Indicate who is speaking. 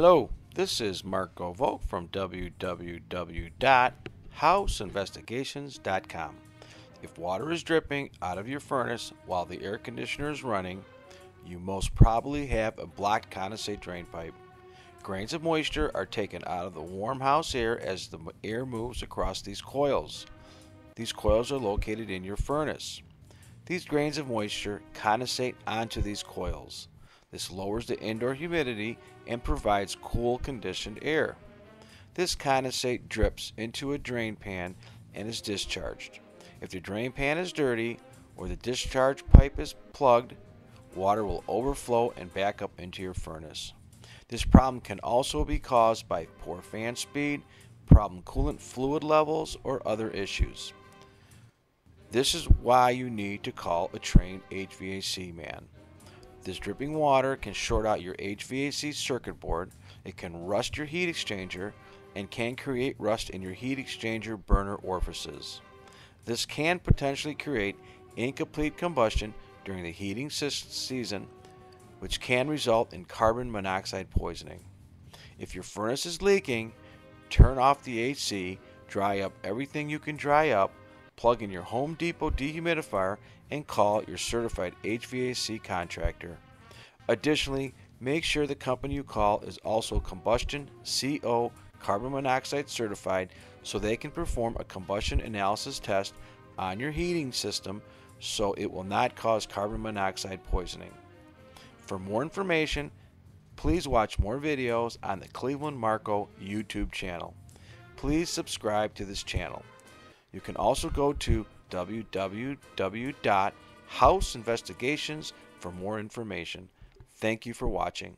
Speaker 1: Hello, this is Marko Vovk from www.houseinvestigations.com. If water is dripping out of your furnace while the air conditioner is running, you most probably have a blocked condensate drain pipe. Grains of moisture are taken out of the warm house air as the air moves across these coils. These coils are located in your furnace. These grains of moisture condensate onto these coils. This lowers the indoor humidity and provides cool conditioned air. This condensate drips into a drain pan and is discharged. If the drain pan is dirty or the discharge pipe is plugged, water will overflow and back up into your furnace. This problem can also be caused by poor fan speed, problem coolant fluid levels, or other issues. This is why you need to call a trained HVAC man. This dripping water can short out your HVAC circuit board, it can rust your heat exchanger, and can create rust in your heat exchanger burner orifices. This can potentially create incomplete combustion during the heating season, which can result in carbon monoxide poisoning. If your furnace is leaking, turn off the AC, dry up everything you can dry up, plug in your Home Depot dehumidifier, and call your certified HVAC contractor. Additionally, make sure the company you call is also combustion CO carbon monoxide certified so they can perform a combustion analysis test on your heating system so it will not cause carbon monoxide poisoning. For more information, please watch more videos on the Cleveland Marko YouTube channel. Please subscribe to this channel. You can also go to www.houseinvestigations for more information. Thank you for watching.